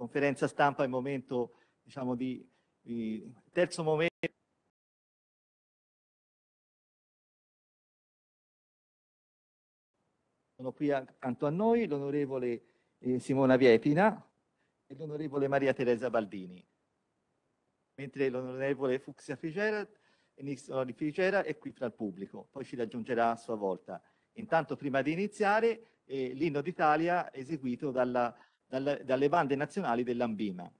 conferenza stampa il momento, diciamo, di, di terzo momento Sono qui accanto a noi l'onorevole eh, Simona Vietina e l'onorevole Maria Teresa Baldini, mentre l'onorevole Fuxia Frigera, di Frigera è qui fra il pubblico, poi ci raggiungerà a sua volta. Intanto prima di iniziare eh, l'inno d'Italia eseguito dalla, dalle bande nazionali dell'Ambima.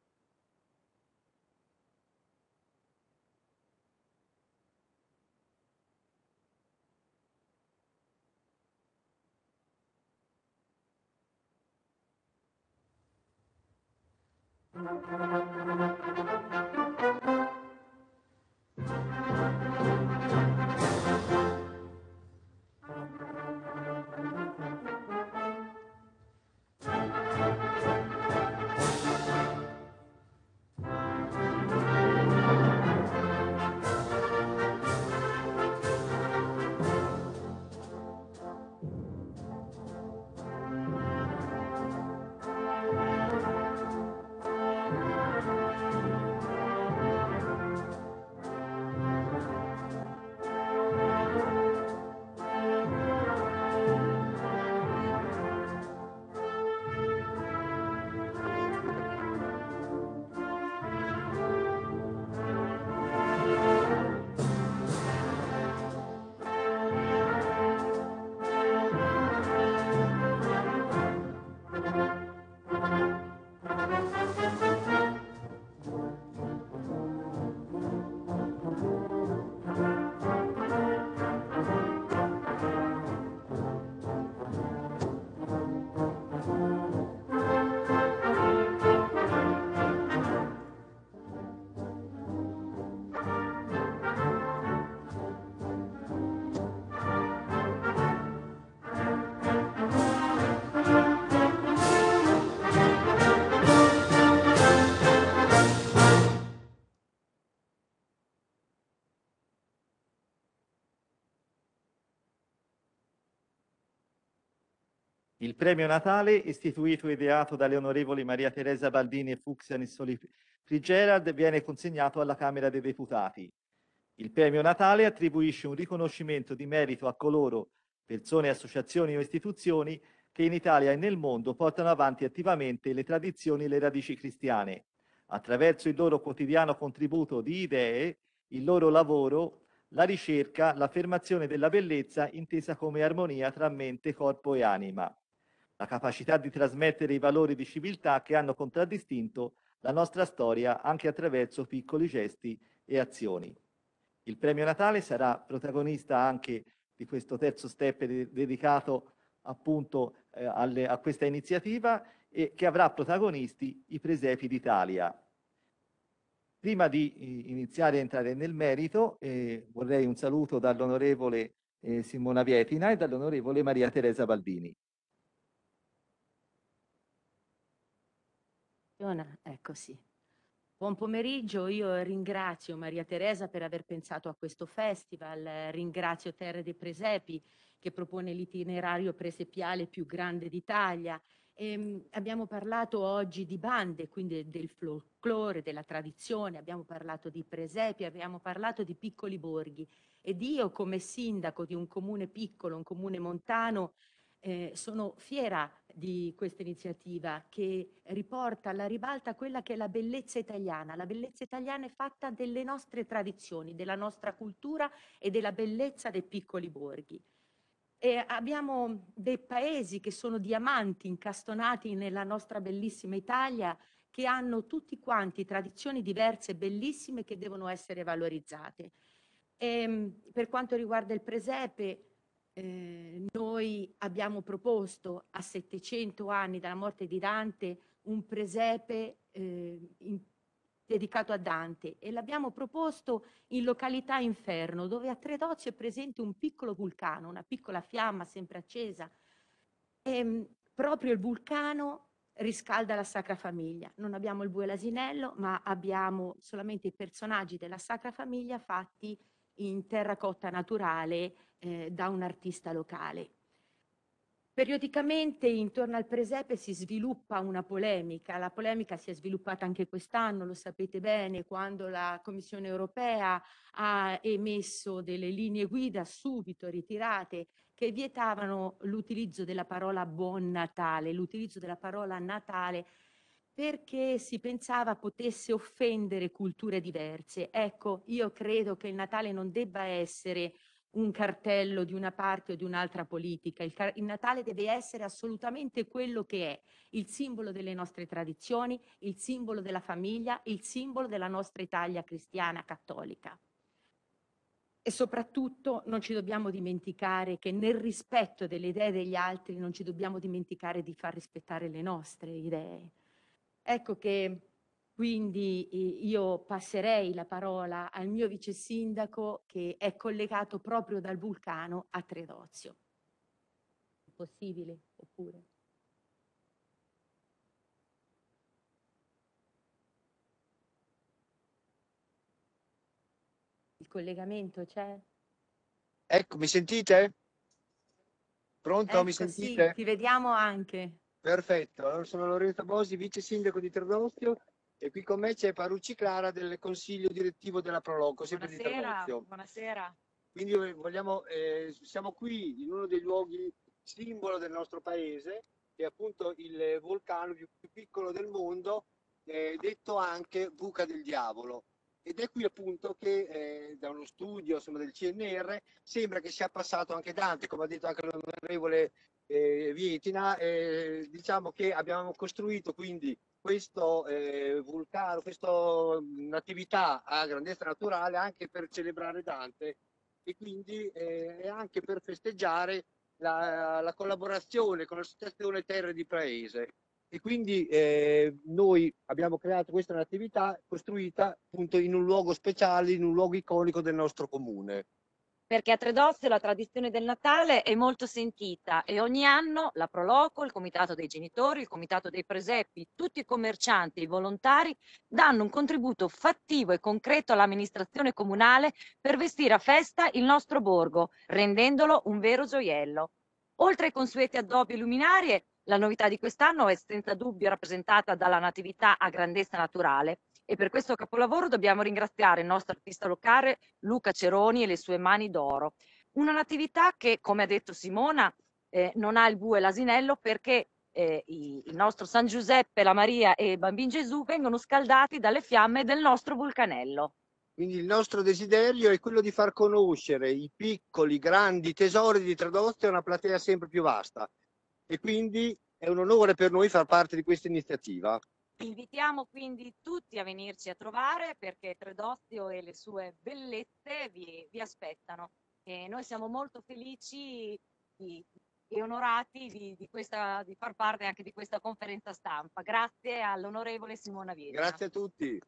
Premio Natale, istituito e ideato dalle onorevoli Maria Teresa Baldini e Fuxia Nissoli Fitzgerald, viene consegnato alla Camera dei Deputati. Il premio Natale attribuisce un riconoscimento di merito a coloro, persone, associazioni o istituzioni, che in Italia e nel mondo portano avanti attivamente le tradizioni e le radici cristiane, attraverso il loro quotidiano contributo di idee, il loro lavoro, la ricerca, l'affermazione della bellezza intesa come armonia tra mente, corpo e anima la capacità di trasmettere i valori di civiltà che hanno contraddistinto la nostra storia anche attraverso piccoli gesti e azioni. Il premio Natale sarà protagonista anche di questo terzo step dedicato appunto eh, alle, a questa iniziativa e che avrà protagonisti i presepi d'Italia. Prima di iniziare a entrare nel merito eh, vorrei un saluto dall'onorevole eh, Simona Vietina e dall'onorevole Maria Teresa Baldini. Funziona? Ecco sì. Buon pomeriggio, io ringrazio Maria Teresa per aver pensato a questo festival, ringrazio Terre dei Presepi che propone l'itinerario presepiale più grande d'Italia. Ehm, abbiamo parlato oggi di bande, quindi del folklore, della tradizione, abbiamo parlato di presepi, abbiamo parlato di piccoli borghi ed io come sindaco di un comune piccolo, un comune montano, eh, sono fiera di questa iniziativa che riporta alla ribalta quella che è la bellezza italiana. La bellezza italiana è fatta delle nostre tradizioni, della nostra cultura e della bellezza dei piccoli borghi. E abbiamo dei paesi che sono diamanti incastonati nella nostra bellissima Italia che hanno tutti quanti tradizioni diverse e bellissime che devono essere valorizzate. E, ehm, per quanto riguarda il presepe, eh, noi abbiamo proposto a 700 anni dalla morte di Dante un presepe eh, in, dedicato a Dante e l'abbiamo proposto in località Inferno dove a Tredozio è presente un piccolo vulcano, una piccola fiamma sempre accesa e ehm, proprio il vulcano riscalda la Sacra Famiglia. Non abbiamo il bue e l'asinello ma abbiamo solamente i personaggi della Sacra Famiglia fatti in terracotta naturale eh, da un artista locale. Periodicamente intorno al presepe si sviluppa una polemica, la polemica si è sviluppata anche quest'anno, lo sapete bene, quando la Commissione europea ha emesso delle linee guida subito ritirate che vietavano l'utilizzo della parola buon Natale, l'utilizzo della parola Natale perché si pensava potesse offendere culture diverse. Ecco, io credo che il Natale non debba essere un cartello di una parte o di un'altra politica. Il, il, Natale deve essere assolutamente quello che è, il simbolo delle nostre tradizioni, il simbolo della famiglia, il simbolo della nostra Italia cristiana cattolica. E soprattutto non ci dobbiamo dimenticare che nel rispetto delle idee degli altri non ci dobbiamo dimenticare di far rispettare le nostre idee. Ecco che quindi io passerei la parola al mio vice sindaco che è collegato proprio dal vulcano a Tredozio. Possibile oppure? Il collegamento c'è? Ecco, mi sentite? Pronto? Ecco, mi sentite? Sì, ti vediamo anche. Perfetto, allora sono Lorenzo Bosi, vice sindaco di Tredozio e qui con me c'è Parucci Clara del consiglio direttivo della Proloco, sempre buonasera, di Trabuzio. Buonasera. Quindi eh, vogliamo, eh, siamo qui in uno dei luoghi simbolo del nostro paese, che è appunto il vulcano più, più piccolo del mondo, eh, detto anche buca del diavolo. Ed è qui appunto che eh, da uno studio insomma, del CNR sembra che sia passato anche Dante, come ha detto anche l'onorevole eh, Vietina, eh, diciamo che abbiamo costruito quindi questo eh, vulcano, questa attività a grandezza naturale anche per celebrare Dante e quindi eh, anche per festeggiare la, la, collaborazione con l'associazione Terre di Paese. E quindi eh, noi abbiamo creato questa attività costruita appunto in un luogo speciale, in un luogo iconico del nostro comune perché a Tredozio la tradizione del Natale è molto sentita e ogni anno la Proloco, il Comitato dei Genitori, il Comitato dei Presepi, tutti i commercianti e i volontari danno un contributo fattivo e concreto all'amministrazione comunale per vestire a festa il nostro borgo, rendendolo un vero gioiello. Oltre ai consueti addobbi e luminarie, la novità di quest'anno è senza dubbio rappresentata dalla natività a grandezza naturale e per questo capolavoro dobbiamo ringraziare il nostro artista locale Luca Ceroni e le sue mani d'oro. Una natività che, come ha detto Simona, eh, non ha il bue e l'asinello perché eh, il nostro San Giuseppe, la Maria e il Bambino Gesù vengono scaldati dalle fiamme del nostro vulcanello. Quindi il nostro desiderio è quello di far conoscere i piccoli, grandi tesori di Tradozio a una platea sempre più vasta e quindi è un onore per noi far parte di questa iniziativa. Invitiamo quindi tutti a venirci a trovare perché Tredozio e le sue bellezze vi, vi aspettano. E noi siamo molto felici di, e onorati di, di, questa, di, far parte anche di questa conferenza stampa. Grazie all'onorevole Simona Viera. Grazie a tutti.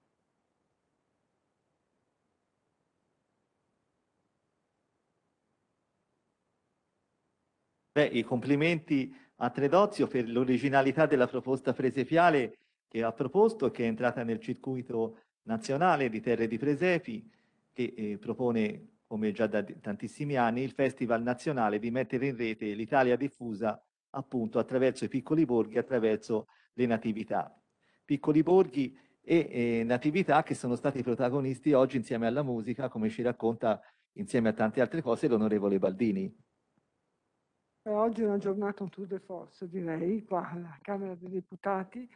Beh, i complimenti a Tredozio per l'originalità della proposta presepiale che ha proposto che è entrata nel circuito nazionale di Terre di Presepi che eh, propone, come già da tantissimi anni, il Festival nazionale di mettere in rete l'Italia diffusa appunto attraverso i piccoli borghi, attraverso le natività. Piccoli borghi e eh, natività che sono stati protagonisti oggi insieme alla musica, come ci racconta insieme a tante altre cose l'onorevole Baldini. Oggi è una giornata un tour de force, direi, qua alla Camera dei Deputati,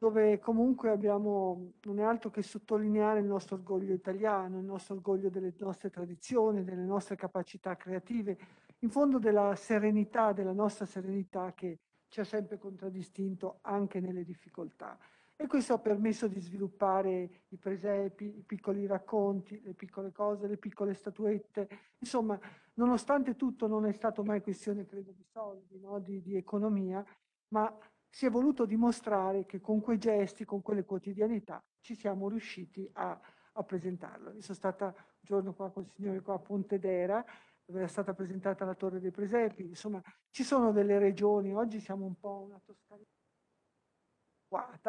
dove comunque abbiamo, non è altro che sottolineare il nostro orgoglio italiano, il nostro orgoglio delle nostre tradizioni, delle nostre capacità creative, in fondo della serenità, della nostra serenità che ci ha sempre contraddistinto anche nelle difficoltà. E questo ha permesso di sviluppare i presepi, i piccoli racconti, le piccole cose, le piccole statuette. Insomma, nonostante tutto non è stato mai questione, credo, di soldi, no? di, di economia, ma si è voluto dimostrare che con quei gesti, con quelle quotidianità, ci siamo riusciti a, a presentarlo. Io sono stata un giorno qua con il signore qua a Pontedera, dove era stata presentata la Torre dei Presepi, insomma ci sono delle regioni, oggi siamo un po' una Toscana,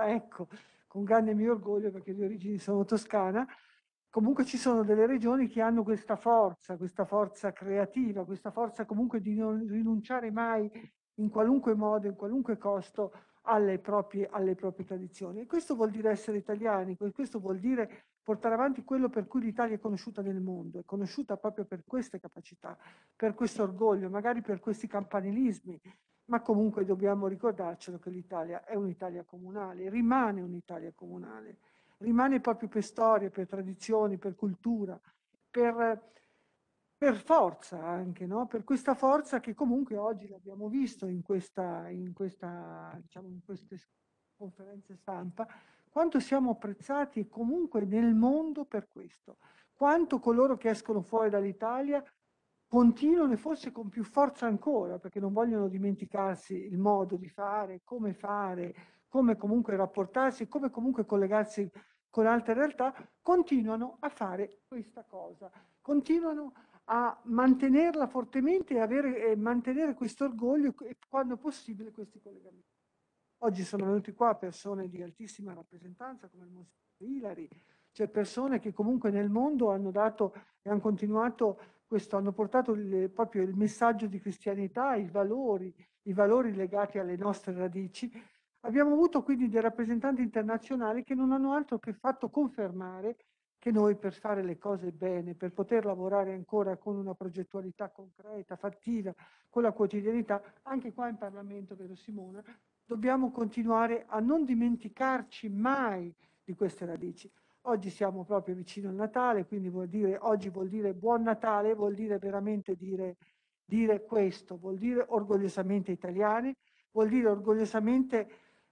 ecco, con grande mio orgoglio perché di origini sono toscana, comunque ci sono delle regioni che hanno questa forza, questa forza creativa, questa forza comunque di non rinunciare mai in qualunque modo, in qualunque costo, alle proprie, alle proprie tradizioni. E questo vuol dire essere italiani, questo vuol dire portare avanti quello per cui l'Italia è conosciuta nel mondo, è conosciuta proprio per queste capacità, per questo orgoglio, magari per questi campanilismi, ma comunque dobbiamo ricordarcelo che l'Italia è un'Italia comunale, rimane un'Italia comunale, rimane proprio per storia, per tradizioni, per cultura, per, per forza anche, no? per questa forza che comunque oggi l'abbiamo visto in, questa, in, questa, diciamo, in queste conferenze stampa, quanto siamo apprezzati comunque nel mondo per questo, quanto coloro che escono fuori dall'Italia continuano e forse con più forza ancora, perché non vogliono dimenticarsi il modo di fare, come fare, come comunque rapportarsi, come comunque collegarsi con altre realtà, continuano a fare questa cosa, continuano a mantenerla fortemente e, avere, e mantenere questo orgoglio e quando possibile questi collegamenti. Oggi sono venuti qua persone di altissima rappresentanza come il Monsignor Ilari, cioè persone che comunque nel mondo hanno dato e hanno continuato questo, hanno portato il, proprio il messaggio di cristianità, i valori, i valori legati alle nostre radici. Abbiamo avuto quindi dei rappresentanti internazionali che non hanno altro che fatto confermare che noi per fare le cose bene, per poter lavorare ancora con una progettualità concreta, fattiva, con la quotidianità, anche qua in Parlamento, vero Simona, dobbiamo continuare a non dimenticarci mai di queste radici. Oggi siamo proprio vicino al Natale, quindi vuol dire, oggi vuol dire buon Natale, vuol dire veramente dire, dire questo, vuol dire orgogliosamente italiani, vuol dire orgogliosamente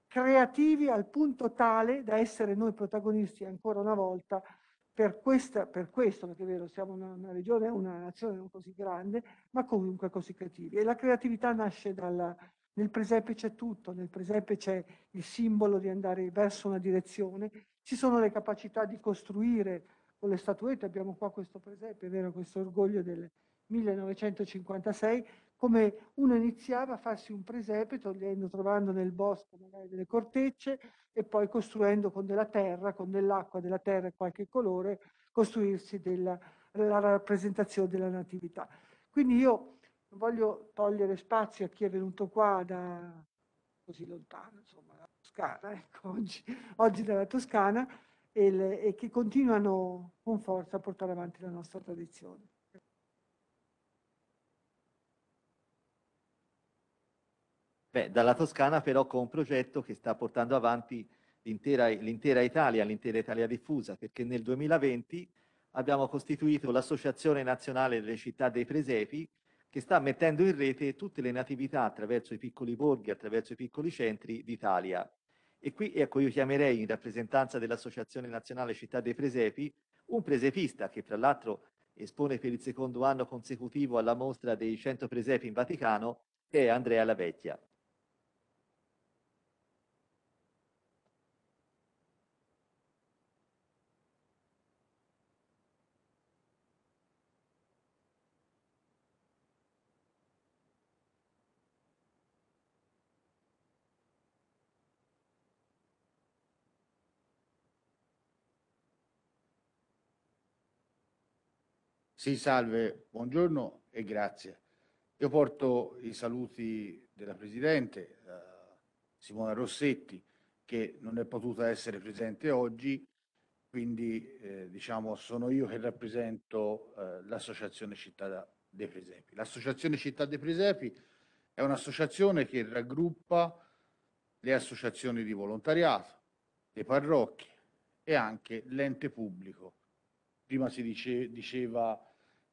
creativi al punto tale da essere noi protagonisti ancora una volta per, questa, per questo, perché è vero, siamo una, una, regione, una nazione non così grande, ma comunque così creativi. E la creatività nasce dalla, nel presepe c'è tutto, nel presepe c'è il simbolo di andare verso una direzione, ci sono le capacità di costruire con le statuette, abbiamo qua questo presepe, è vero, questo orgoglio del 1956, come uno iniziava a farsi un presepe togliendo, trovando nel bosco magari delle cortecce e poi costruendo con della terra, con dell'acqua, della terra e qualche colore, costruirsi della, la rappresentazione della natività. Quindi io non voglio togliere spazio a chi è venuto qua da così lontano, insomma, dalla Toscana, ecco, oggi, oggi dalla Toscana, e, le, e che continuano con forza a portare avanti la nostra tradizione. Beh, dalla Toscana però con un progetto che sta portando avanti l'intera, Italia, l'intera Italia diffusa, perché nel 2020 abbiamo costituito l'Associazione Nazionale delle Città dei Presepi, che sta mettendo in rete tutte le natività attraverso i piccoli borghi, attraverso i piccoli centri d'Italia. E qui, ecco, io chiamerei in rappresentanza dell'Associazione Nazionale Città dei Presepi un presepista che, tra l'altro, espone per il secondo anno consecutivo alla mostra dei 100 presepi in Vaticano, che è Andrea Lavecchia. Sì, salve, buongiorno e grazie. Io porto i saluti della Presidente, eh, Simona Rossetti, che non è potuta essere presente oggi, quindi eh, diciamo sono io che rappresento eh, l'Associazione Città dei Presepi. L'Associazione Città dei Presepi è un'associazione che raggruppa le associazioni di volontariato, le parrocchie e anche l'ente pubblico. Prima si dice, diceva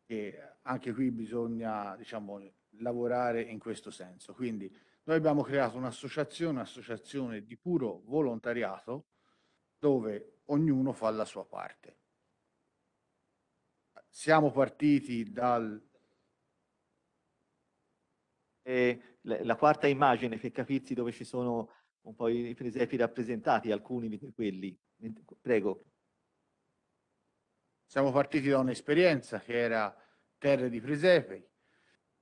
e anche qui bisogna diciamo, lavorare in questo senso. Quindi noi abbiamo creato un'associazione, un'associazione di puro volontariato dove ognuno fa la sua parte. Siamo partiti dal... E la quarta immagine per capirsi dove ci sono un po' i presepi rappresentati, alcuni di quelli. Prego. Siamo partiti da un'esperienza che era Terre di Presepi,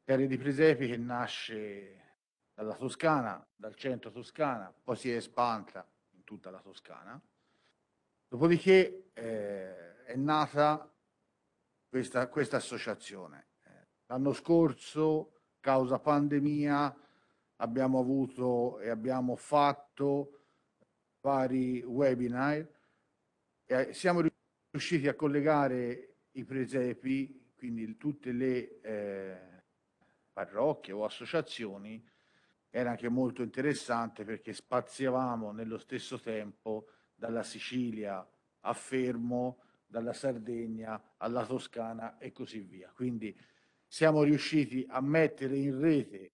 Terre di Presepi che nasce dalla Toscana, dal centro Toscana, poi si è espanta in tutta la Toscana. Dopodiché eh, è nata questa, questa associazione. L'anno scorso, causa pandemia, abbiamo avuto e abbiamo fatto vari webinar e siamo riusciti a collegare i presepi, quindi tutte le eh, parrocchie o associazioni, era anche molto interessante perché spaziavamo nello stesso tempo dalla Sicilia a Fermo, dalla Sardegna alla Toscana e così via. Quindi siamo riusciti a mettere in rete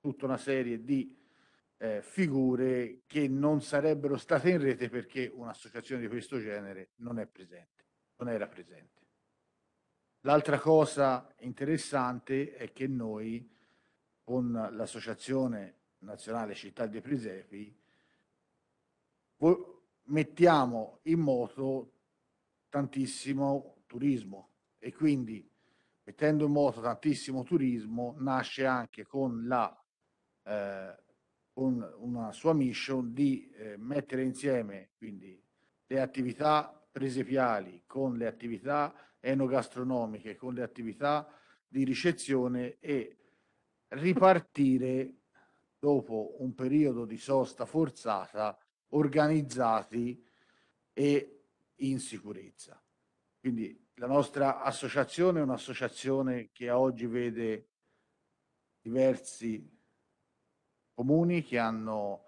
tutta una serie di eh, figure che non sarebbero state in rete perché un'associazione di questo genere non è presente, non era presente. L'altra cosa interessante è che noi con l'Associazione Nazionale Città dei Presepi mettiamo in moto tantissimo turismo e quindi mettendo in moto tantissimo turismo nasce anche con, la, eh, con una sua mission di eh, mettere insieme quindi le attività presepiali con le attività enogastronomiche, con le attività di ricezione e ripartire dopo un periodo di sosta forzata organizzati e in sicurezza. Quindi la nostra associazione è un'associazione che oggi vede diversi comuni che hanno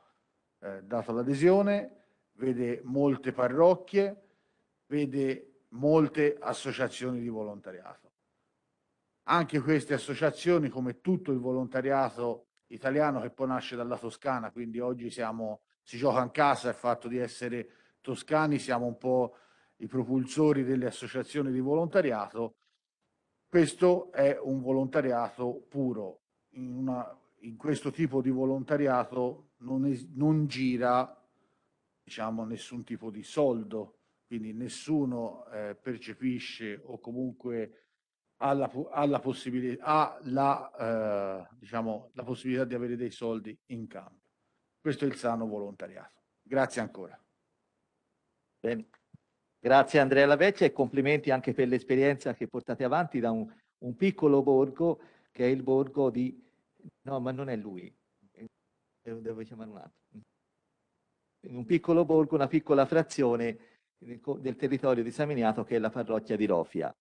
eh, dato l'adesione, vede molte parrocchie, vede molte associazioni di volontariato. Anche queste associazioni, come tutto il volontariato italiano che poi nasce dalla Toscana, quindi oggi siamo, si gioca in casa il fatto di essere toscani, siamo un po' i propulsori delle associazioni di volontariato. Questo è un volontariato puro. In, una, in questo tipo di volontariato non, es, non gira diciamo, nessun tipo di soldo, quindi nessuno eh, percepisce o comunque ha la, ha la possibilità, ha la, eh, diciamo, la possibilità di avere dei soldi in campo. Questo è il sano volontariato. Grazie ancora. Bene. Grazie Andrea Lavecchia e complimenti anche per l'esperienza che portate avanti da un, un, piccolo borgo che è il borgo di... No, ma non è lui, devo chiamare un altro. Un piccolo borgo, una piccola frazione del territorio di Saminiato che è la parrocchia di Rofia.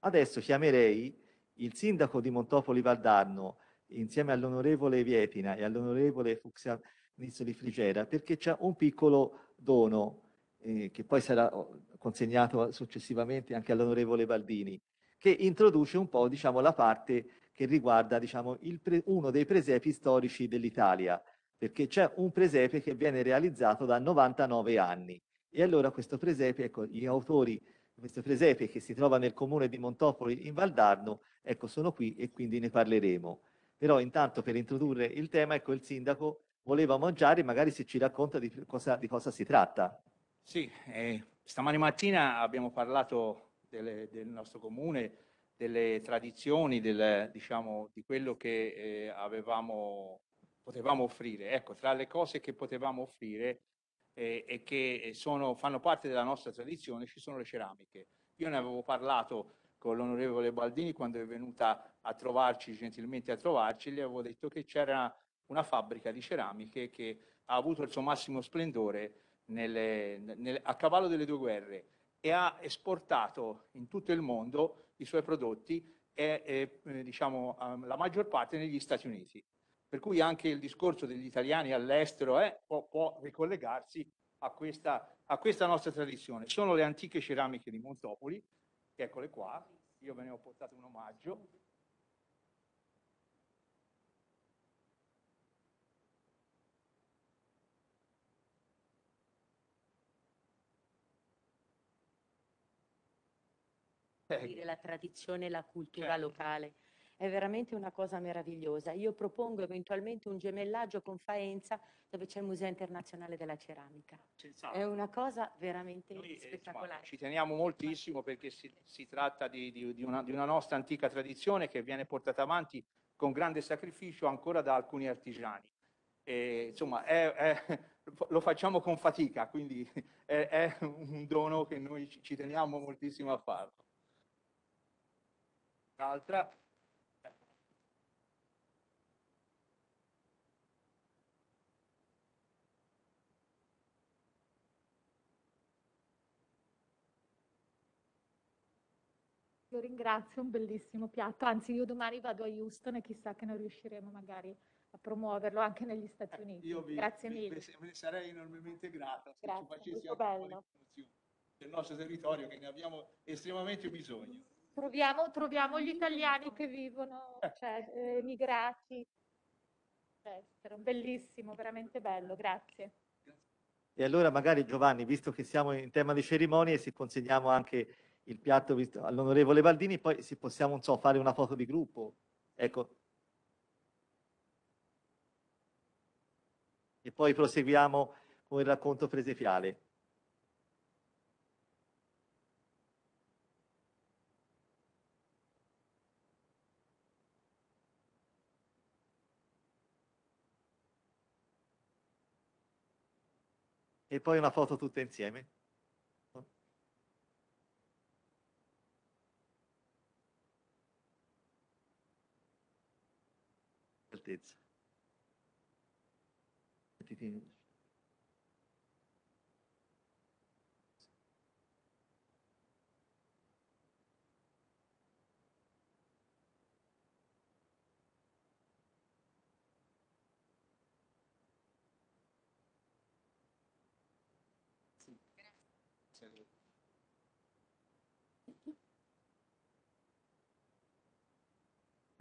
Adesso chiamerei il sindaco di Montopoli Valdarno insieme all'onorevole Vietina e all'onorevole Fuxia Nizzoli Frigera perché c'è un piccolo dono eh, che poi sarà oh, consegnato successivamente anche all'onorevole Baldini, che introduce un po' diciamo, la parte che riguarda diciamo, uno dei presepi storici dell'Italia, perché c'è un presepe che viene realizzato da 99 anni. E allora questo presepe, ecco, gli autori di questo presepe che si trova nel comune di Montopoli in Valdarno, ecco, sono qui e quindi ne parleremo. Però intanto per introdurre il tema, ecco, il sindaco voleva mangiare, magari se ci racconta di cosa, di cosa si tratta. Sì, eh, stamani mattina abbiamo parlato delle, del nostro comune, delle tradizioni, del, diciamo, di quello che eh, avevamo, potevamo offrire. Ecco, tra le cose che potevamo offrire eh, e che sono, fanno parte della nostra tradizione ci sono le ceramiche. Io ne avevo parlato con l'onorevole Baldini quando è venuta a trovarci, gentilmente a trovarci, gli avevo detto che c'era una fabbrica di ceramiche che ha avuto il suo massimo splendore nelle, nelle, a cavallo delle due guerre e ha esportato in tutto il mondo i suoi prodotti e, e eh, diciamo, la maggior parte negli Stati Uniti. Per cui anche il discorso degli italiani all'estero eh, può, può, ricollegarsi a questa, a questa nostra tradizione. Sono le antiche ceramiche di Montopoli, eccole qua, io ve ne ho portato un omaggio, dire la tradizione e la cultura Certo. locale. È veramente una cosa meravigliosa. Io propongo eventualmente un gemellaggio con Faenza dove c'è il Museo Internazionale della Ceramica. Senz'altro. È una cosa veramente Noi, eh, insomma, spettacolare. ci teniamo moltissimo perché si, si tratta di, di- di una, di una nostra antica tradizione che viene portata avanti con grande sacrificio ancora da alcuni artigiani. E, insomma, è- è- lo facciamo con fatica, quindi è, è un dono che noi ci teniamo moltissimo a farlo un'altra Lo ringrazio, un bellissimo piatto. Anzi, io domani vado a Houston e chissà che non riusciremo magari a promuoverlo anche negli Stati eh, Uniti. Eh, vi, Grazie vi, mille. Me ne sarei enormemente grata se Grazie, ci facessi un po' di promozione del nostro territorio che ne abbiamo estremamente bisogno. Troviamo, troviamo gli italiani che vivono, cioè eh, emigrati. all'estero. Bellissimo, veramente bello, grazie. E allora magari Giovanni, visto che siamo in tema di cerimonie, se consegniamo anche il piatto all'onorevole Baldini, poi se possiamo, non so, fare una foto di gruppo. Ecco. E poi proseguiamo con il racconto presepiale. Poi una foto tutte insieme. Altezza.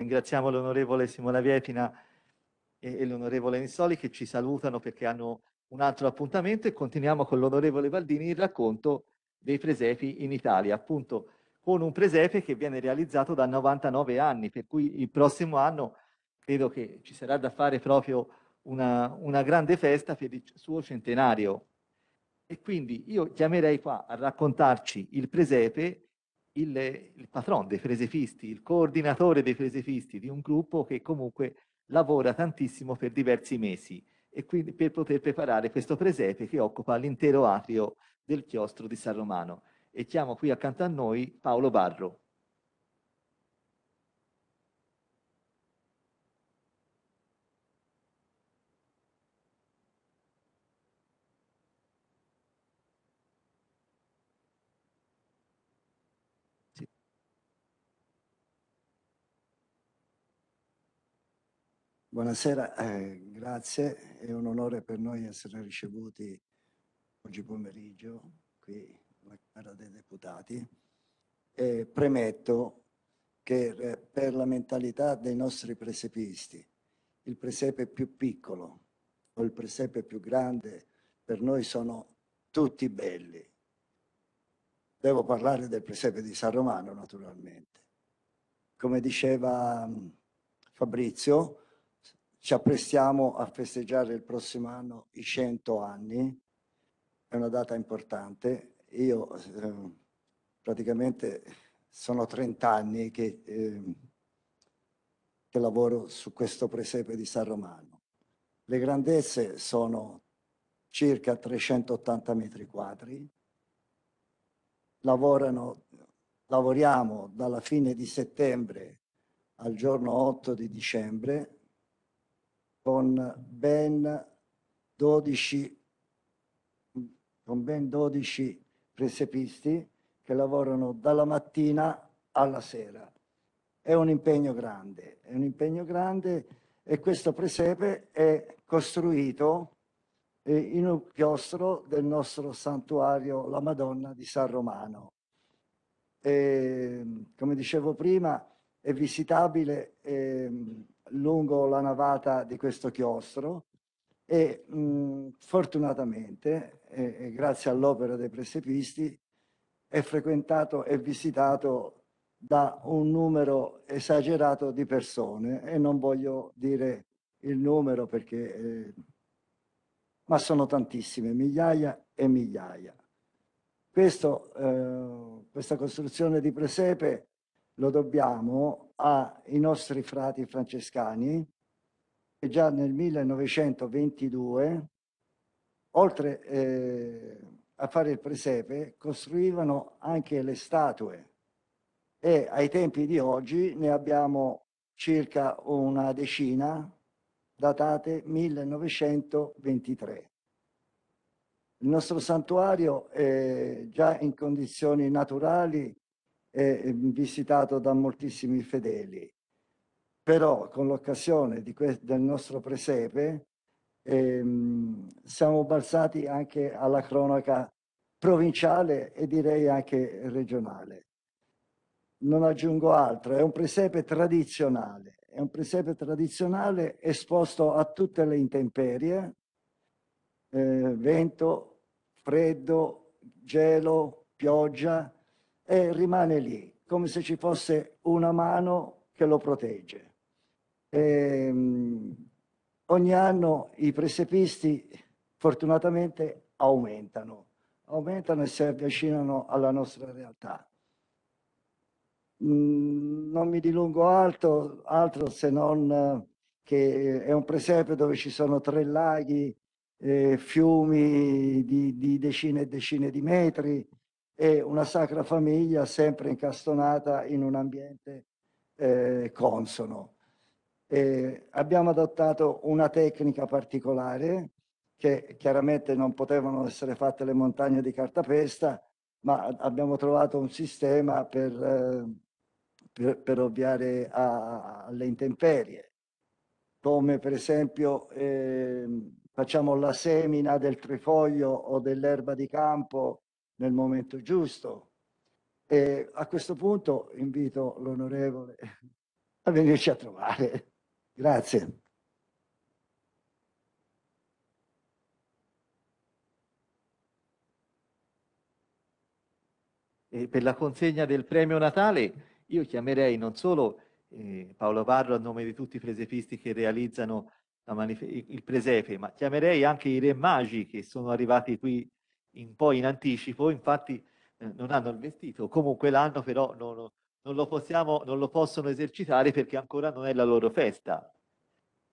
Ringraziamo l'onorevole Simona Vietina e, e l'onorevole Nissoli che ci salutano perché hanno un altro appuntamento e continuiamo con l'onorevole Baldini il racconto dei presepi in Italia, appunto con un presepe che viene realizzato da 99 anni, per cui il prossimo anno credo che ci sarà da fare proprio una, una grande festa per il suo centenario. E quindi io chiamerei qua a raccontarci il presepe il, il patron dei presepisti, il coordinatore dei presepisti di un gruppo che comunque lavora tantissimo per diversi mesi e quindi per poter preparare questo presepe che occupa l'intero atrio del chiostro di San Romano. E chiamo qui accanto a noi Paolo Barro. Buonasera, eh, grazie, è un onore per noi essere ricevuti oggi pomeriggio qui alla Camera dei Deputati. E premetto che per la mentalità dei nostri presepisti, il presepe più piccolo o il presepe più grande per noi sono tutti belli. Devo parlare del presepe di San Romano naturalmente. Come diceva Fabrizio, ci apprestiamo a festeggiare il prossimo anno i 100 anni, è una data importante. Io eh, praticamente sono 30 anni che, eh, che lavoro su questo presepe di San Romano. Le grandezze sono circa 380 metri quadri, lavorano, lavoriamo dalla fine di settembre al giorno 8 di dicembre con ben 12, con ben 12 presepisti che lavorano dalla mattina alla sera. È un impegno grande, è un impegno grande e questo presepe è costruito eh, in un chiostro del nostro santuario La Madonna di San Romano. E, come dicevo prima, è visitabile ehm, lungo la navata di questo chiostro e mh, fortunatamente, e, e grazie all'opera dei presepisti, è frequentato e visitato da un numero esagerato di persone e non voglio dire il numero perché, eh, ma sono tantissime, migliaia e migliaia. Questo, eh, questa costruzione di presepe lo dobbiamo ai nostri frati francescani che già nel 1922, oltre eh, a fare il presepe, costruivano anche le statue e ai tempi di oggi ne abbiamo circa una decina datate 1923. Il nostro santuario è già in condizioni naturali e visitato da moltissimi fedeli. Però con l'occasione del nostro presepe ehm, siamo balzati anche alla cronaca provinciale e direi anche regionale. Non aggiungo altro, è un presepe tradizionale, è un presepe tradizionale esposto a tutte le intemperie, eh, vento, freddo, gelo, pioggia, e rimane lì, come se ci fosse una mano che lo protegge. E, ehm, ogni anno i presepisti fortunatamente aumentano, aumentano e si avvicinano alla nostra realtà. Mm, non mi dilungo altro, altro se non che è un presepe dove ci sono tre laghi, eh, fiumi di, di decine e decine di metri e una sacra famiglia sempre incastonata in un ambiente eh, consono. E abbiamo adottato una tecnica particolare che chiaramente non potevano essere fatte le montagne di cartapesta, ma abbiamo trovato un sistema per, eh, per, per ovviare a, alle intemperie, come per esempio eh, facciamo la semina del trifoglio o dell'erba di campo nel momento giusto. E a questo punto invito l'onorevole a venirci a trovare. Grazie. E per la consegna del premio Natale io chiamerei non solo eh, Paolo Parro a nome di tutti i presepisti che realizzano il presepe, ma chiamerei anche i re magi che sono arrivati qui un po' in anticipo, infatti eh, non hanno il vestito, comunque l'hanno però non, non, lo possiamo, non lo possono esercitare perché ancora non è la loro festa.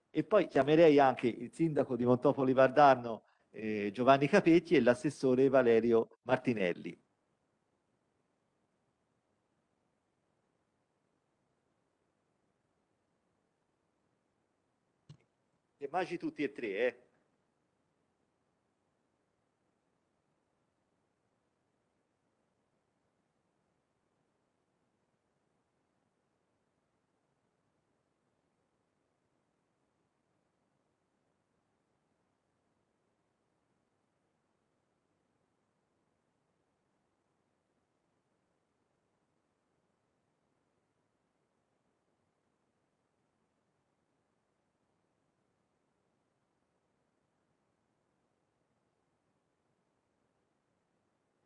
E poi chiamerei anche il sindaco di Montopoli Vardarno eh, Giovanni Capecchi e l'assessore Valerio Martinelli. Le magi tutti e tre, eh?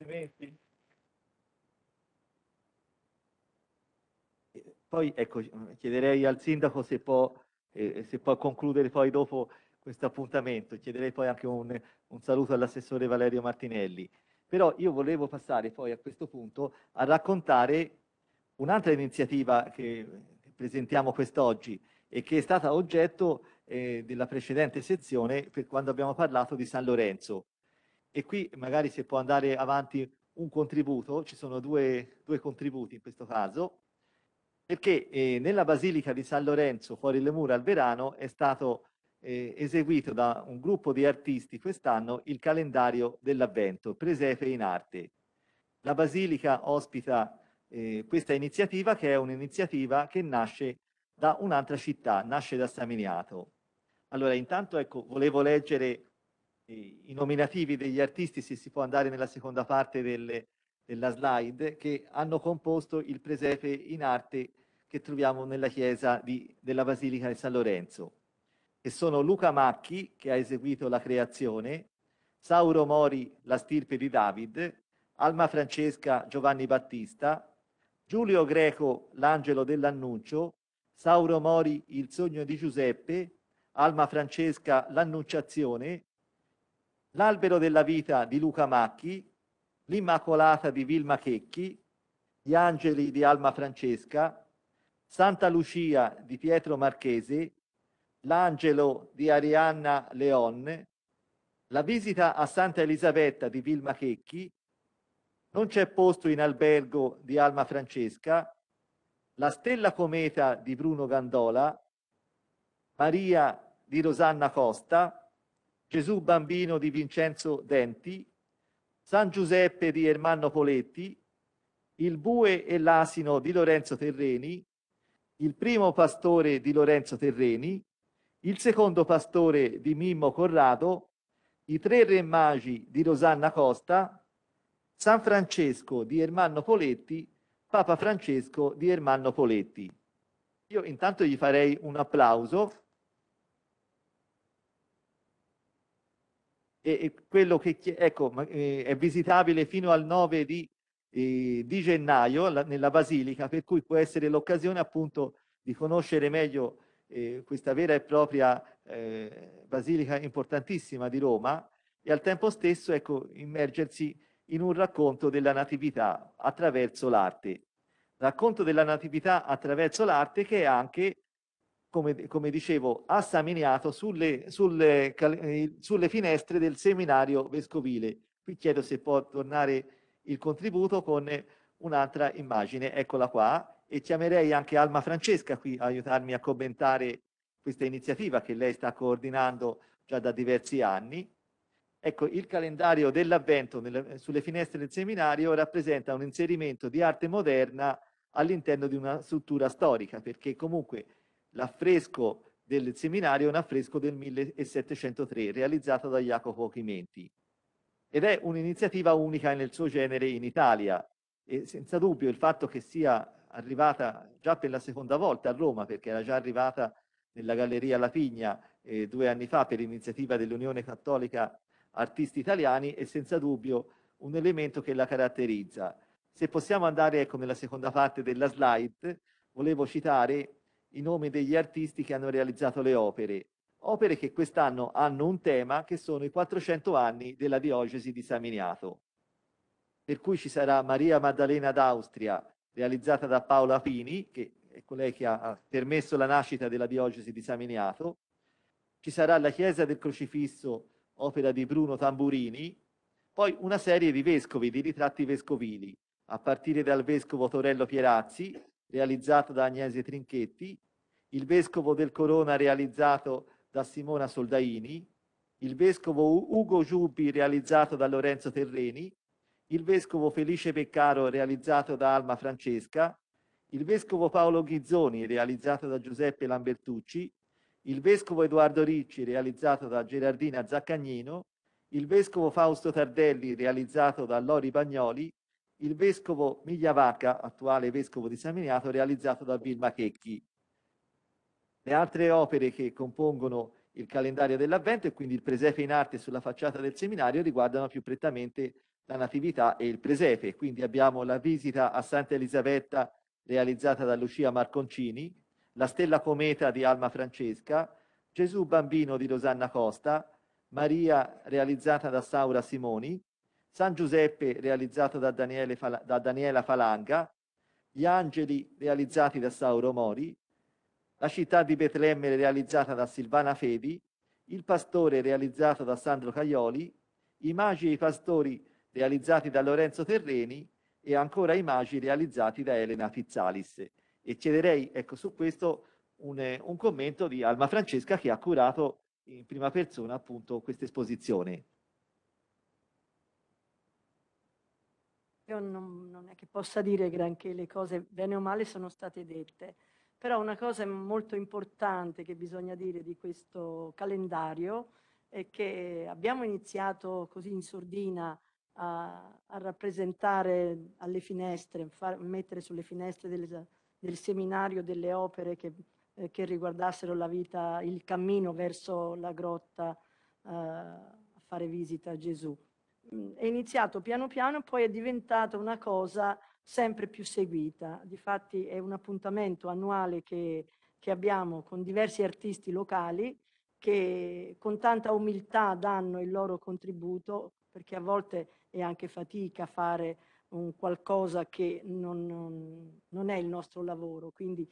Complimenti. Poi ecco, chiederei al sindaco se può, eh, se può concludere poi dopo questo appuntamento. Chiederei poi anche un, un saluto all'assessore Valerio Martinelli. Però io volevo passare poi a questo punto a raccontare un'altra iniziativa che presentiamo quest'oggi e che è stata oggetto eh, della precedente sezione per quando abbiamo parlato di San Lorenzo. E qui magari se può andare avanti un contributo, ci sono due, due contributi in questo caso, perché eh, nella Basilica di San Lorenzo, fuori le mura al Verano, è stato eh, eseguito da un gruppo di artisti quest'anno il calendario dell'Avvento, Presepe in Arte. La Basilica ospita eh, questa iniziativa che è un'iniziativa che nasce da un'altra città, nasce da Saminiato. Allora, intanto ecco, volevo leggere i nominativi degli artisti, se si può andare nella seconda parte delle, della slide, che hanno composto il presepe in arte che troviamo nella chiesa di, della Basilica di San Lorenzo. E sono Luca Macchi, che ha eseguito la creazione, Sauro Mori, la stirpe di David, Alma Francesca Giovanni Battista, Giulio Greco, l'angelo dell'annuncio, Sauro Mori, il sogno di Giuseppe, Alma Francesca, l'annunciazione, L'albero della vita di Luca Macchi, l'Immacolata di Vilma Checchi, gli angeli di Alma Francesca, Santa Lucia di Pietro Marchese, l'angelo di Arianna Leon, la visita a Santa Elisabetta di Vilma Checchi, non c'è posto in albergo di Alma Francesca, la stella cometa di Bruno Gandola, Maria di Rosanna Costa, Gesù Bambino di Vincenzo Denti, San Giuseppe di Ermanno Poletti, Il bue e l'asino di Lorenzo Terreni, il primo pastore di Lorenzo Terreni, il secondo pastore di Mimmo Corrado, i tre re magi di Rosanna Costa, San Francesco di Ermanno Poletti, Papa Francesco di Ermanno Poletti. Io intanto gli farei un applauso e, e quello che ecco, eh, è visitabile fino al 9 di, eh, di gennaio la, nella Basilica, per cui può essere l'occasione appunto di conoscere meglio eh, questa vera e propria eh, basilica importantissima di Roma e al tempo stesso ecco, immergersi in un racconto della natività attraverso l'arte. Racconto della natività attraverso l'arte che è anche, come, come dicevo, assaminiato sulle, sulle, sulle finestre del seminario vescovile. Qui chiedo se può tornare il contributo con un'altra immagine, eccola qua, e chiamerei anche Alma Francesca qui a aiutarmi a commentare questa iniziativa che lei sta coordinando già da diversi anni. Ecco, il calendario dell'avvento sulle finestre del seminario rappresenta un inserimento di arte moderna all'interno di una struttura storica, perché comunque l'affresco del seminario è un affresco del 1703, realizzato da Jacopo Chimenti. Ed è un'iniziativa unica nel suo genere in Italia. E senza dubbio il fatto che sia arrivata già per la seconda volta a Roma, perché era già arrivata nella Galleria La Pigna eh, due anni fa per iniziativa dell'Unione Cattolica Artisti Italiani, è senza dubbio un elemento che la caratterizza. Se possiamo andare ecco, nella seconda parte della slide, volevo citare i nomi degli artisti che hanno realizzato le opere. Opere che quest'anno hanno un tema che sono i 400 anni della diocesi di Saminiato. Per cui ci sarà Maria Maddalena d'Austria, realizzata da Paola Pini, che è colei che ha permesso la nascita della diocesi di Saminiato. Ci sarà la Chiesa del Crocifisso, opera di Bruno Tamburini, poi una serie di vescovi, di ritratti vescovili, a partire dal vescovo Torello Pierazzi, realizzato da Agnese Trinchetti, il vescovo del Corona realizzato da Simona Soldaini, il vescovo Ugo Giubbi realizzato da Lorenzo Terreni, il vescovo Felice Peccaro realizzato da Alma Francesca, il vescovo Paolo Ghizzoni realizzato da Giuseppe Lambertucci, il vescovo Edoardo Ricci realizzato da Gerardina Zaccagnino, il vescovo Fausto Tardelli realizzato da Lori Bagnoli, il vescovo Migliavacca, attuale vescovo di San Miniato, realizzato da Vilma Checchi. Le altre opere che compongono il calendario dell'avvento e quindi il presepe in arte sulla facciata del seminario riguardano più prettamente la Natività e il presepe. Quindi abbiamo la visita a Santa Elisabetta realizzata da Lucia Marconcini, la Stella Cometa di Alma Francesca, Gesù Bambino di Rosanna Costa, Maria realizzata da Saura Simoni, San Giuseppe realizzato da, da Daniela Falanga, gli Angeli realizzati da Sauro Mori, la città di Betlemme realizzata da Silvana Fedi, il pastore realizzato da Sandro Caioli, i magi e i pastori realizzati da Lorenzo Terreni e ancora i magi realizzati da Elena Fizzalis. E chiederei ecco, su questo un, un commento di Alma Francesca che ha curato in prima persona appunto questa esposizione. Io non, non, è che possa dire granché le cose bene o male sono state dette, però una cosa molto importante che bisogna dire di questo calendario è che abbiamo iniziato così in sordina a, a rappresentare alle finestre, far, mettere sulle finestre del, del seminario delle opere che, eh, che, riguardassero la vita, il cammino verso la grotta eh, a fare visita a Gesù. È iniziato piano piano, poi è diventata una cosa sempre più seguita. Difatti è un appuntamento annuale che, che abbiamo con diversi artisti locali che con tanta umiltà danno il loro contributo, perché a volte è anche fatica fare un qualcosa che non, non, non è il nostro lavoro, quindi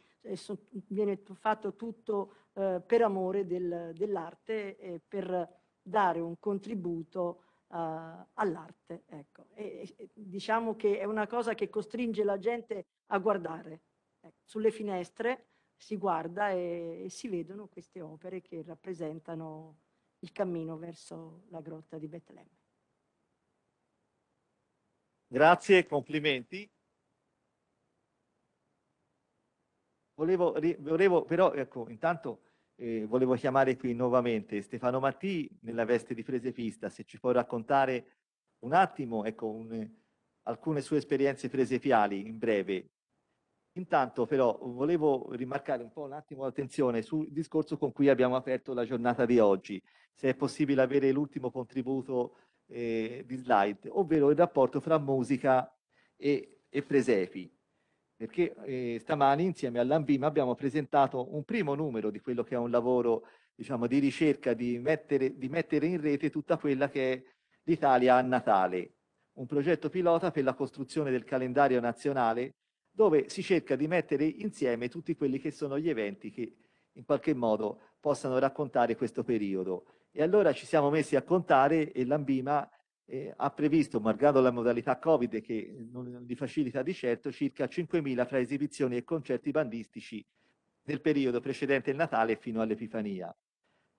viene fatto tutto eh, per amore del, dell'arte e per dare un contributo eh, all'arte. Ecco. E, e, diciamo che è una cosa che costringe la gente a guardare. Ecco. Sulle finestre si guarda e, e, si vedono queste opere che rappresentano il cammino verso la grotta di Betlemme. Grazie e complimenti. Volevo, volevo però, ecco, intanto eh, volevo chiamare qui nuovamente Stefano Matti nella veste di presepista, se ci può raccontare un attimo, ecco, un, alcune sue esperienze presepiali in breve. Intanto però volevo rimarcare un po' un attimo l'attenzione sul discorso con cui abbiamo aperto la giornata di oggi, se è possibile avere l'ultimo contributo eh, di slide, ovvero il rapporto fra musica e, e presepi perché eh, stamani insieme all'Ambima abbiamo presentato un primo numero di quello che è un lavoro diciamo, di ricerca, di mettere, di mettere in rete tutta quella che è l'Italia a Natale, un progetto pilota per la costruzione del calendario nazionale dove si cerca di mettere insieme tutti quelli che sono gli eventi che in qualche modo possano raccontare questo periodo. E allora ci siamo messi a contare e l'Ambima eh, ha previsto, malgrado la modalità Covid che non li facilita di certo, circa 5.000 fra esibizioni e concerti bandistici nel periodo precedente il Natale fino all'Epifania.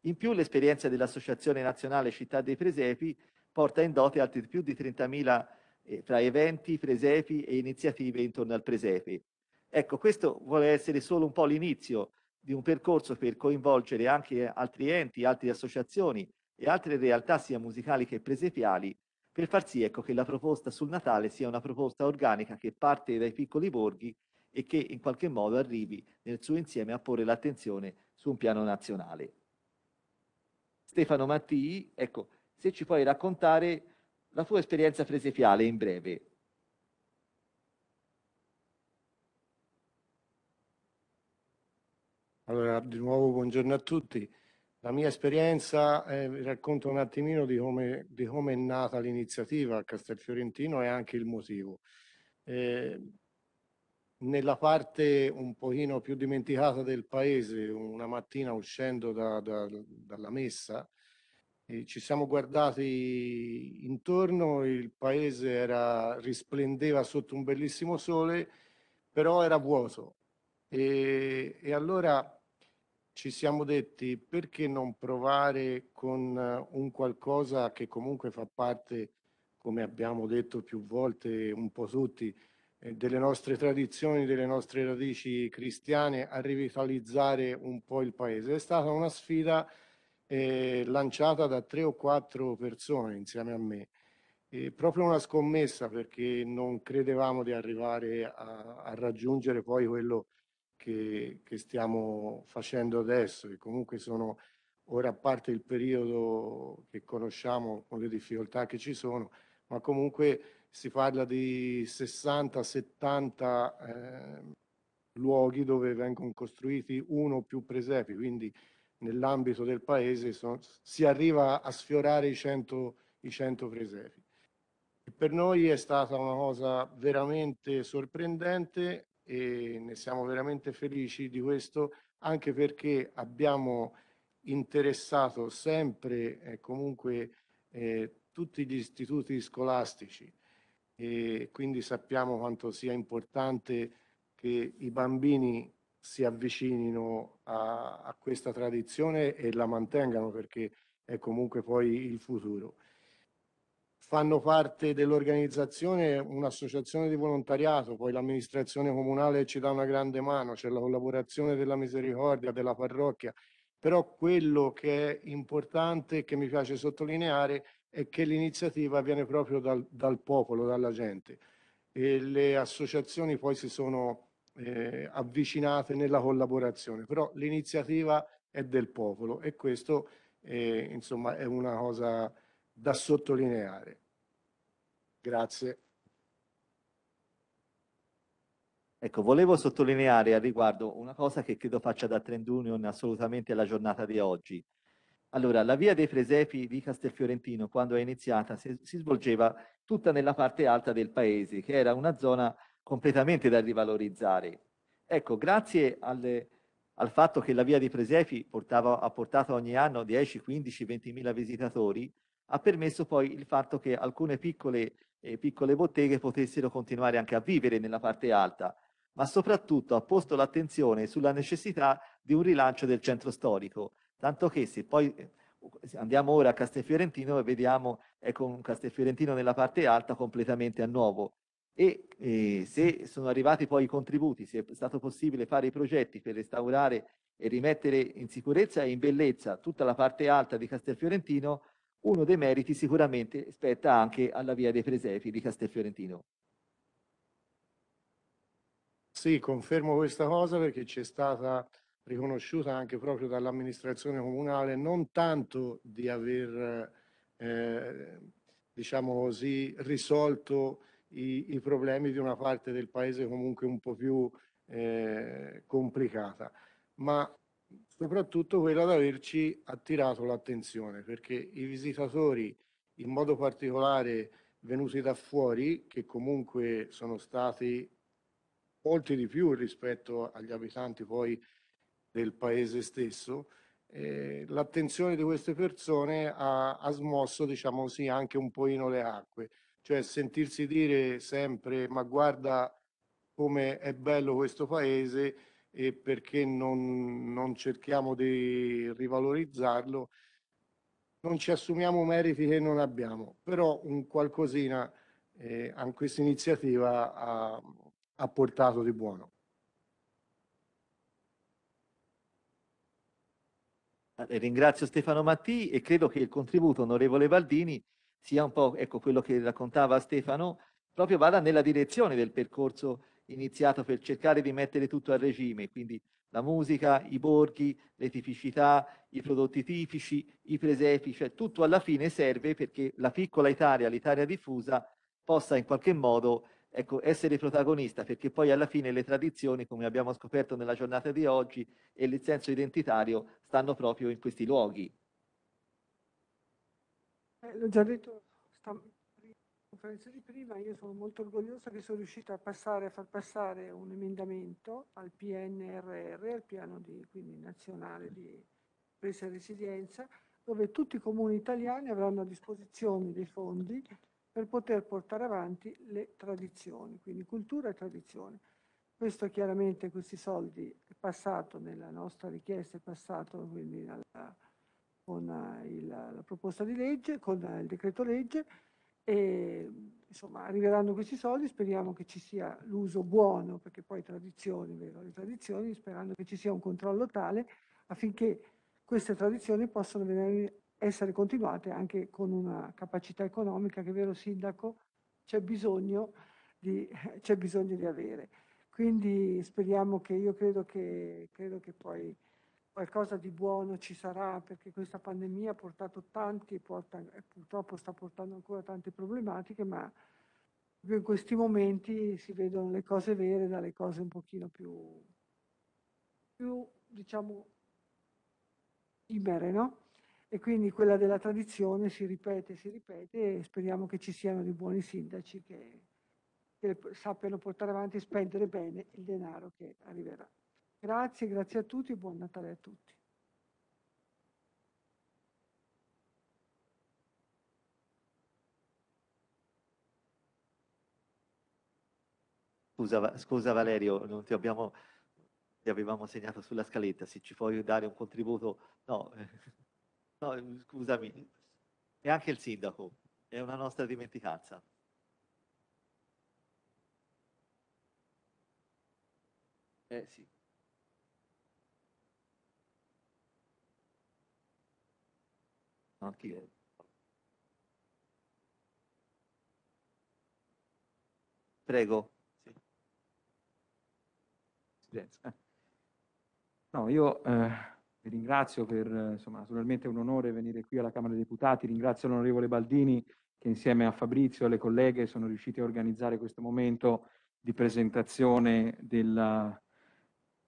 In più l'esperienza dell'Associazione Nazionale Città dei Presepi porta in dote altri più di 30.000 eh, fra eventi, presepi e iniziative intorno al presepe. Ecco, questo vuole essere solo un po' l'inizio di un percorso per coinvolgere anche altri enti, altre associazioni e altre realtà sia musicali che presepiali per far sì ecco, che la proposta sul Natale sia una proposta organica che parte dai piccoli borghi e che in qualche modo arrivi nel suo insieme a porre l'attenzione su un piano nazionale. Stefano Mattii, ecco, se ci puoi raccontare la tua esperienza presepiale in breve. Allora, di nuovo buongiorno a tutti. La mia esperienza, eh, vi racconto un attimino di come, di come è nata l'iniziativa a Castelfiorentino e anche il motivo. Eh, nella parte un pochino più dimenticata del paese, una mattina uscendo da, da, dalla messa, eh, ci siamo guardati intorno, il paese era, risplendeva sotto un bellissimo sole, però era vuoto. E, e allora ci siamo detti perché non provare con eh, un qualcosa che comunque fa parte, come abbiamo detto più volte, un po' tutti, eh, delle nostre tradizioni, delle nostre radici cristiane, a rivitalizzare un po' il paese. È stata una sfida eh, lanciata da tre o quattro persone insieme a me. E proprio una scommessa perché non credevamo di arrivare a, a raggiungere poi quello che, che stiamo facendo adesso, che comunque sono ora a parte il periodo che conosciamo con le difficoltà che ci sono, ma comunque si parla di 60-70 eh, luoghi dove vengono costruiti uno o più presepi, quindi nell'ambito del paese sono, si arriva a sfiorare i 100, i 100 presepi. E per noi è stata una cosa veramente sorprendente e ne siamo veramente felici di questo anche perché abbiamo interessato sempre e comunque eh, tutti gli istituti scolastici. E quindi sappiamo quanto sia importante che i bambini si avvicinino a, a questa tradizione e la mantengano perché è comunque poi il futuro fanno parte dell'organizzazione un'associazione di volontariato, poi l'amministrazione comunale ci dà una grande mano, c'è la collaborazione della misericordia, della parrocchia, però quello che è importante e che mi piace sottolineare è che l'iniziativa viene proprio dal, dal popolo, dalla gente. E le associazioni poi si sono eh, avvicinate nella collaborazione, però l'iniziativa è del popolo e questo eh, insomma è una cosa da sottolineare. Grazie. Ecco, volevo sottolineare al riguardo una cosa che credo faccia da trend union assolutamente alla giornata di oggi. Allora, la via dei presepi di Castelfiorentino, quando è iniziata, si, si svolgeva tutta nella parte alta del paese, che era una zona completamente da rivalorizzare. Ecco, grazie alle, al fatto che la via dei presepi portava, ha portato ogni anno 10, 15, 20 mila visitatori, ha permesso poi il fatto che alcune piccole, eh, piccole botteghe potessero continuare anche a vivere nella parte alta, ma soprattutto ha posto l'attenzione sulla necessità di un rilancio del centro storico, tanto che se poi eh, andiamo ora a Castelfiorentino e vediamo ecco, un Castelfiorentino nella parte alta completamente a nuovo. e eh, se sono arrivati poi i contributi, se è stato possibile fare i progetti per restaurare e rimettere in sicurezza e in bellezza tutta la parte alta di Castelfiorentino, uno dei meriti sicuramente spetta anche alla Via dei Presepi di Castelfiorentino. Sì, confermo questa cosa perché c'è stata riconosciuta anche proprio dall'amministrazione comunale non tanto di aver, eh, diciamo così, risolto i, i, problemi di una parte del paese comunque un po' più eh, complicata, ma soprattutto quella di averci attirato l'attenzione perché i visitatori, in modo particolare venuti da fuori, che comunque sono stati molti di più rispetto agli abitanti poi del paese stesso, eh, l'attenzione di queste persone ha, ha smosso, diciamo così, anche un pochino le acque, cioè sentirsi dire sempre ma guarda come è bello questo paese e perché non, non cerchiamo di rivalorizzarlo, non ci assumiamo meriti che non abbiamo, però un qualcosina eh, questa iniziativa ha, ha portato di buono. Eh, ringrazio Stefano Matti e credo che il contributo onorevole Baldini sia un po', ecco quello che raccontava Stefano, proprio vada nella direzione del percorso iniziato per cercare di mettere tutto a regime, quindi la musica, i borghi, le tipicità, i prodotti tipici, i presepi, cioè tutto alla fine serve perché la piccola Italia, l'Italia diffusa, possa in qualche modo ecco, essere protagonista, perché poi alla fine le tradizioni, come abbiamo scoperto nella giornata di oggi, e il senso identitario stanno proprio in questi luoghi. Eh, l'ho già detto conferenza di prima, io sono molto orgogliosa che sono riuscita a passare, a far passare un emendamento al PNRR, al piano di, nazionale di presa e resilienza, dove tutti i comuni italiani avranno a disposizione dei fondi per poter portare avanti le tradizioni, quindi cultura e tradizione. Questo chiaramente, questi soldi è passato nella nostra richiesta, è passato quindi alla, con il, la proposta di legge, con il decreto legge, e insomma arriveranno questi soldi, speriamo che ci sia l'uso buono, perché poi tradizioni, vero, le tradizioni, sperando che ci sia un controllo tale affinché queste tradizioni possano venire, essere continuate anche con una capacità economica che, vero sindaco, c'è bisogno di, c'è bisogno di avere. Quindi speriamo che, io credo che, credo che poi qualcosa di buono ci sarà perché questa pandemia ha portato tanti porta, e purtroppo sta portando ancora tante problematiche, ma in questi momenti si vedono le cose vere dalle cose un pochino più, più diciamo, libere, no? E quindi quella della tradizione si ripete, si ripete e speriamo che ci siano dei buoni sindaci che, che sappiano portare avanti e spendere bene il denaro che arriverà. Grazie, grazie a tutti e buon Natale a tutti. Scusa, scusa Valerio, non ti, abbiamo, ti avevamo segnato sulla scaletta, se ci puoi dare un contributo. No, no scusami, e anche il sindaco, è una nostra dimenticanza. Eh sì. Anche Prego. Sì. No, io eh, vi ringrazio per, insomma, naturalmente è un onore venire qui alla Camera dei Deputati, ringrazio l'onorevole Baldini che insieme a Fabrizio e alle colleghe sono riusciti a organizzare questo momento di presentazione della,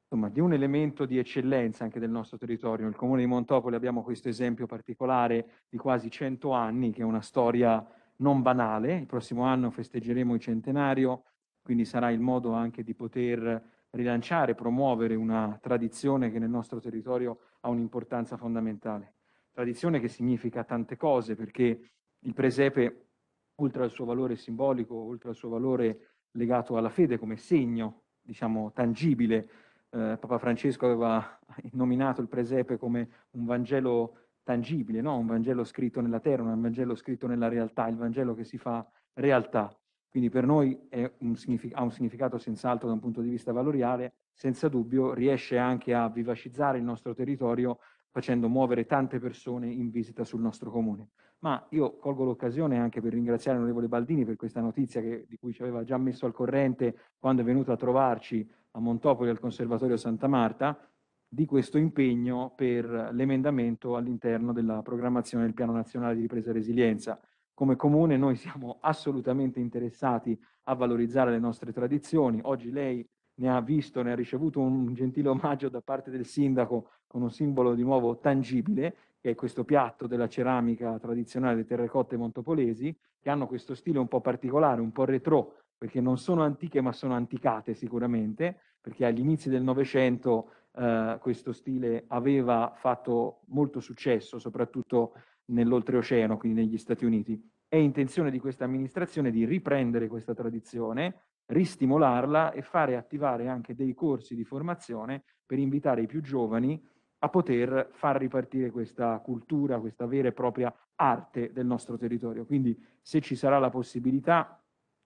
insomma, di un elemento di eccellenza anche del nostro territorio. Nel comune di Montopoli abbiamo questo esempio particolare di quasi 100 anni, che è una storia non banale. Il prossimo anno festeggeremo il centenario, quindi sarà il modo anche di poter rilanciare, promuovere una tradizione che nel nostro territorio ha un'importanza fondamentale. Tradizione che significa tante cose, perché il presepe, oltre al suo valore simbolico, oltre al suo valore legato alla fede come segno, diciamo, tangibile eh, Papa Francesco aveva nominato il presepe come un Vangelo tangibile, no? un Vangelo scritto nella terra, un Vangelo scritto nella realtà, il Vangelo che si fa realtà. Quindi per noi un ha un significato senz'altro da un punto di vista valoriale, senza dubbio riesce anche a vivacizzare il nostro territorio facendo muovere tante persone in visita sul nostro comune. Ma io colgo l'occasione anche per ringraziare l'onorevole Baldini per questa notizia che, di cui ci aveva già messo al corrente quando è venuto a trovarci a Montopoli al Conservatorio Santa Marta, di questo impegno per l'emendamento all'interno della programmazione del Piano Nazionale di Ripresa e Resilienza. Come comune noi siamo assolutamente interessati a valorizzare le nostre tradizioni. Oggi lei ne ha visto, ne ha ricevuto un gentile omaggio da parte del sindaco con un simbolo di nuovo tangibile, che è questo piatto della ceramica tradizionale delle terrecotte montopolesi, che hanno questo stile un po' particolare, un po' retro, perché non sono antiche ma sono anticate sicuramente, perché agli inizi del Novecento eh, questo stile aveva fatto molto successo, soprattutto nell'oltreoceano, quindi negli Stati Uniti. È intenzione di questa amministrazione di riprendere questa tradizione, ristimolarla e fare attivare anche dei corsi di formazione per invitare i più giovani a poter far ripartire questa cultura, questa vera e propria arte del nostro territorio. Quindi se ci sarà la possibilità,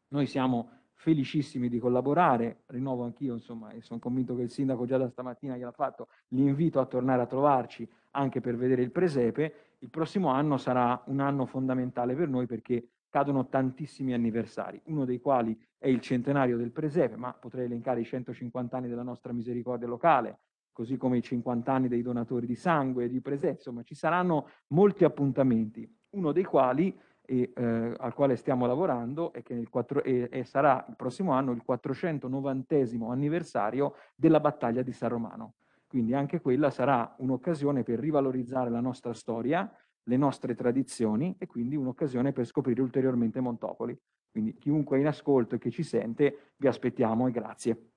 noi siamo felicissimi di collaborare, rinnovo anch'io, insomma, e sono convinto che il sindaco già da stamattina gliel'ha fatto, l'invito a tornare a trovarci anche per vedere il presepe. Il prossimo anno sarà un anno fondamentale per noi perché cadono tantissimi anniversari, uno dei quali è il centenario del presepe, ma potrei elencare i 150 anni della nostra misericordia locale, così come i 50 anni dei donatori di sangue e di presepe, insomma ci saranno molti appuntamenti, uno dei quali e, eh, al quale stiamo lavorando e che 4, e, e sarà il prossimo anno il 490 anniversario della battaglia di San Romano. Quindi anche quella sarà un'occasione per rivalorizzare la nostra storia, le nostre tradizioni e quindi un'occasione per scoprire ulteriormente Montopoli. Quindi chiunque è in ascolto e che ci sente, vi aspettiamo e grazie.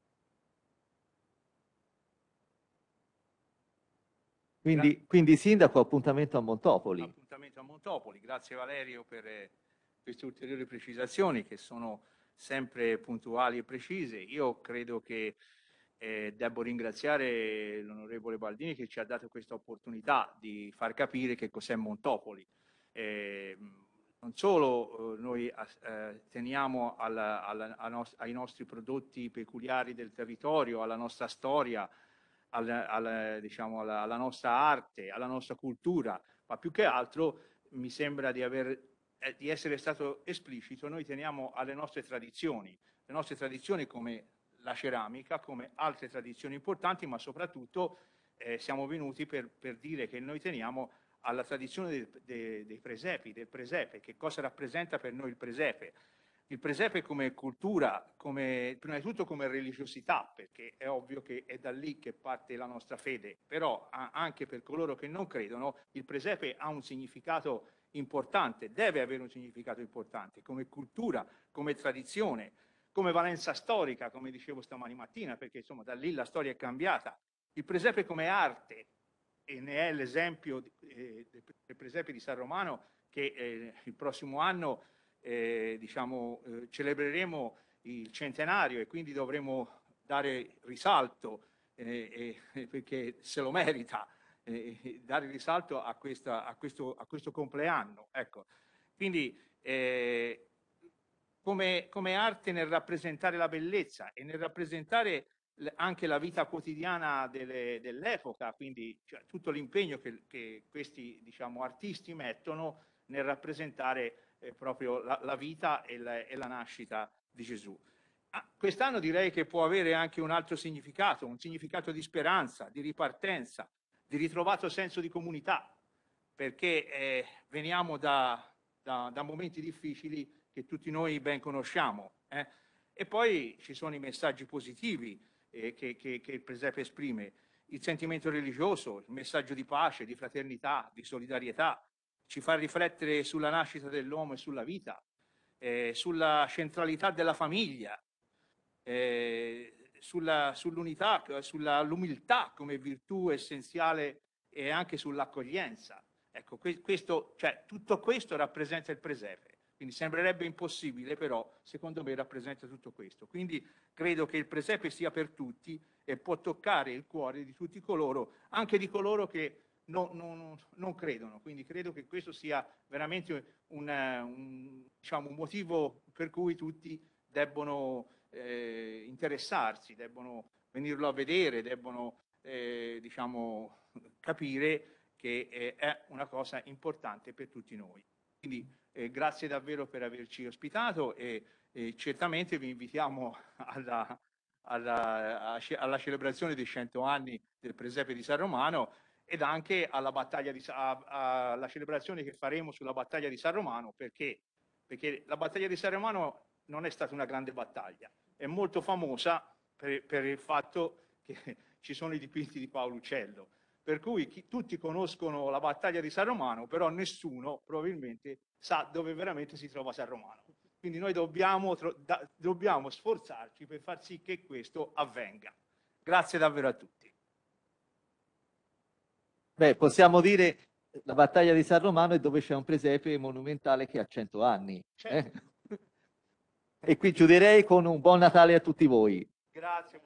Quindi, quindi Sindaco, appuntamento a Montopoli. Appuntamento a Montopoli, grazie Valerio per eh, queste ulteriori precisazioni che sono sempre puntuali e precise. Io credo che eh, devo ringraziare l'onorevole Baldini che ci ha dato questa opportunità di far capire che cos'è Montopoli. Eh, non solo eh, noi eh, teniamo alla, alla, nos ai nostri prodotti peculiari del territorio, alla nostra storia, alla, alla, diciamo, alla, alla nostra arte, alla nostra cultura, ma più che altro mi sembra di, aver, eh, di essere stato esplicito, noi teniamo alle nostre tradizioni, le nostre tradizioni come la ceramica come altre tradizioni importanti, ma soprattutto eh, siamo venuti per, per, dire che noi teniamo alla tradizione dei, dei, dei presepi, del presepe, che cosa rappresenta per noi il presepe. Il presepe come cultura, come, prima di tutto come religiosità, perché è ovvio che è da lì che parte la nostra fede, però anche per coloro che non credono, il presepe ha un significato importante, deve avere un significato importante, come cultura, come tradizione, come valenza storica, come dicevo stamani mattina, perché insomma da lì la storia è cambiata. Il presepe come arte, e ne è l'esempio eh, del presepe di San Romano, che eh, il prossimo anno eh, diciamo, eh, celebreremo il centenario e quindi dovremo dare risalto, eh, perché se lo merita, eh, dare risalto a, questa, a, questo, a questo compleanno. Ecco. Quindi come, come arte nel rappresentare la bellezza e nel rappresentare anche la vita quotidiana delle, dell'epoca, quindi cioè, tutto l'impegno che, che questi diciamo, artisti mettono nel rappresentare eh, proprio la, la vita e la, e la, nascita di Gesù. Ah, quest'anno direi che può avere anche un altro significato, un significato di speranza, di ripartenza, di ritrovato senso di comunità, perché eh, veniamo da, da, da momenti difficili che tutti noi ben conosciamo. Eh? E poi ci sono i messaggi positivi eh, che, che, che, il presepe esprime, il sentimento religioso, il messaggio di pace, di fraternità, di solidarietà, ci fa riflettere sulla nascita dell'uomo e sulla vita, eh, sulla centralità della famiglia, eh, sulla, sull'unità, sull'umiltà come virtù essenziale e anche sull'accoglienza. Ecco, questo, cioè, tutto questo rappresenta il presepe. Quindi sembrerebbe impossibile, però secondo me rappresenta tutto questo. Quindi credo che il presepe sia per tutti e può toccare il cuore di tutti coloro, anche di coloro che non, non- non credono. Quindi credo che questo sia veramente un, un, diciamo, un motivo per cui tutti debbono eh, interessarsi, debbono venirlo a vedere, debbono eh, diciamo, capire che eh, è una cosa importante per tutti noi. Quindi eh, grazie davvero per averci ospitato e, e certamente vi invitiamo alla, alla, alla celebrazione dei 100 anni del presepe di San Romano ed anche alla, di, a, alla celebrazione che faremo sulla battaglia di San Romano perché, perché la battaglia di San Romano non è stata una grande battaglia, è molto famosa per, per il fatto che ci sono i dipinti di Paolo Uccello, per cui chi, tutti conoscono la battaglia di San Romano, però nessuno probabilmente sa dove veramente si trova San Romano. Quindi noi dobbiamo, da, dobbiamo sforzarci per far sì che questo avvenga. Grazie davvero a tutti. Beh, possiamo dire la battaglia di San Romano è dove c'è un presepe monumentale che ha 100 anni. Certo. Eh? e qui chiuderei con un buon Natale a tutti voi. Grazie.